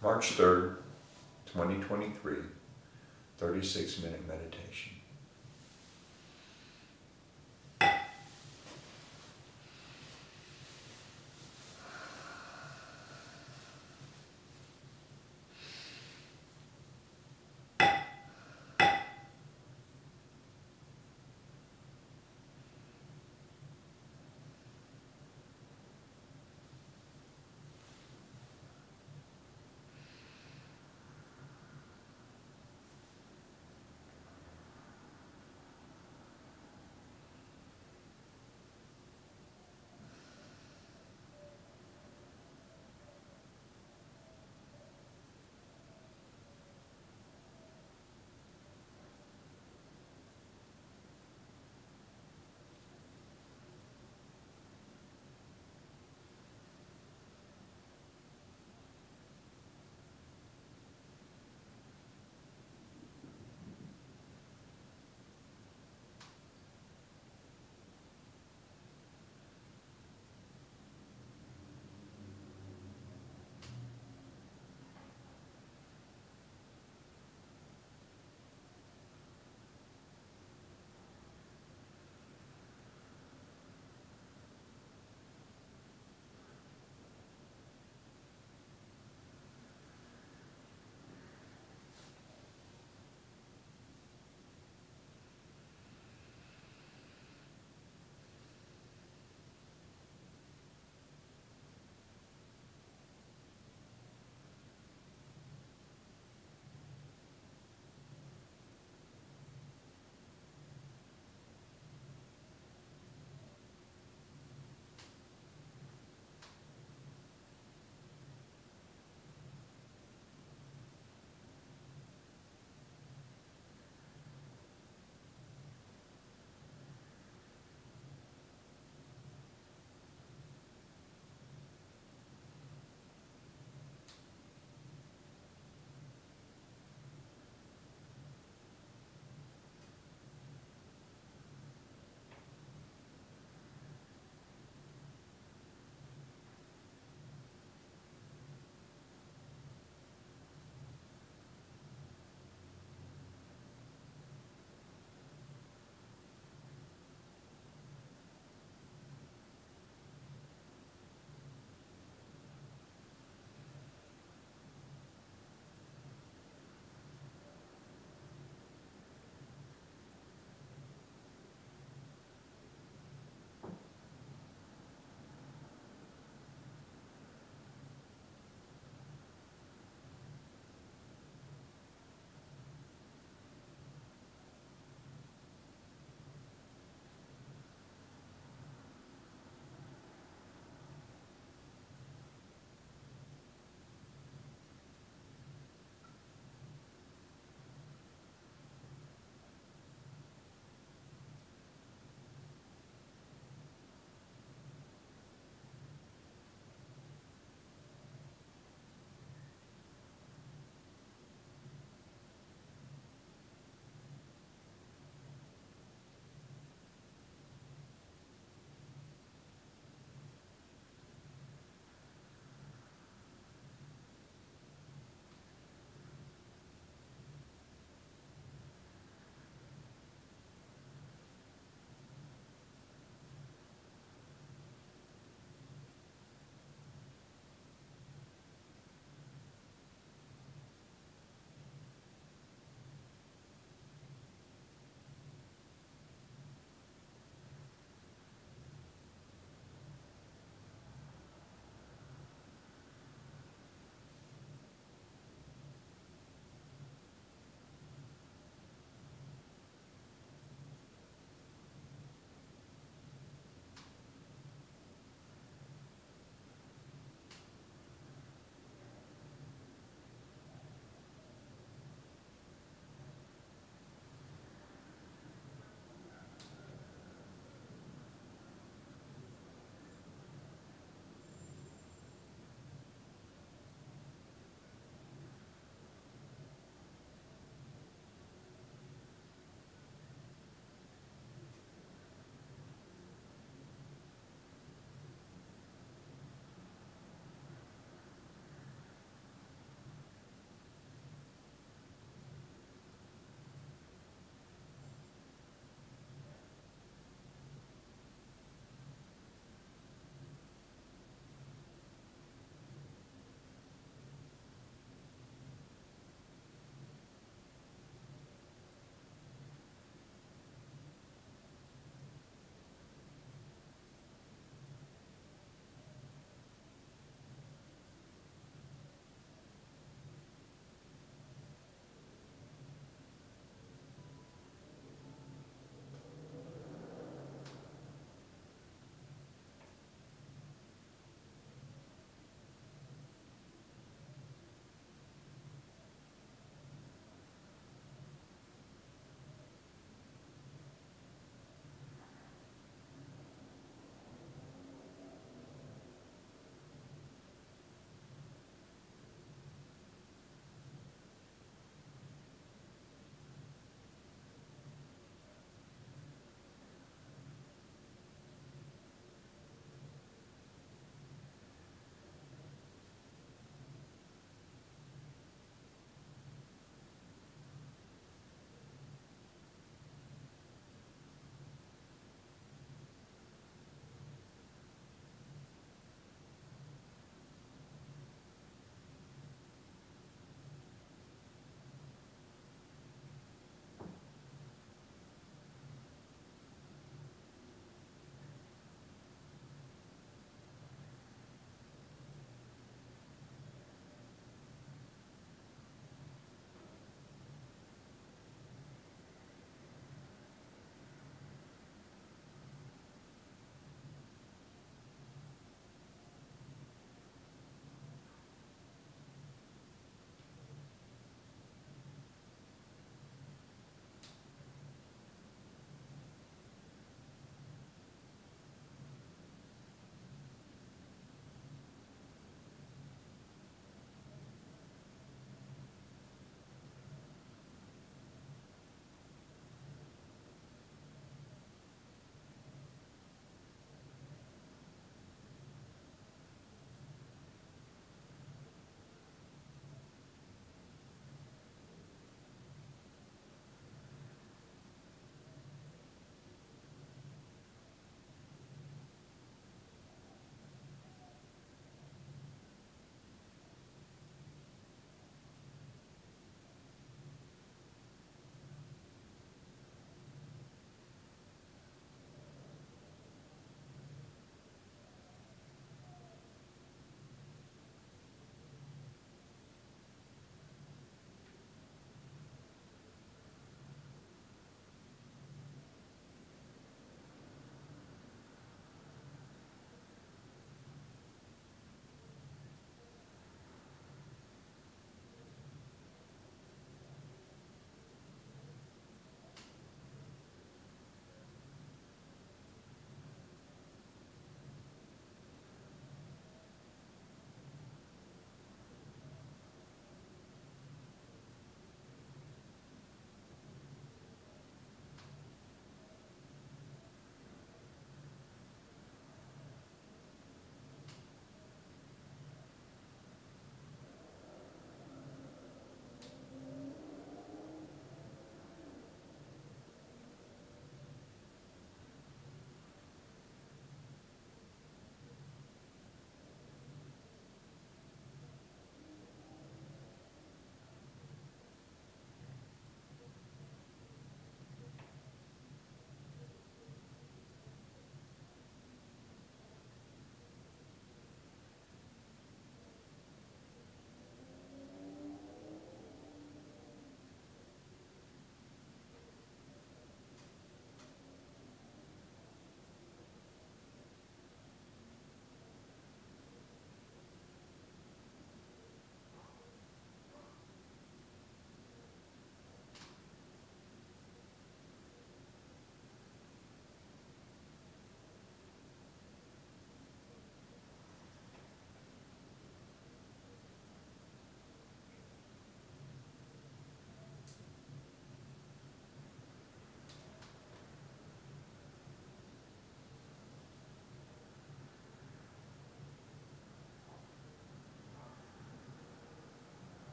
March 3rd, 2023, 36 minute meditation.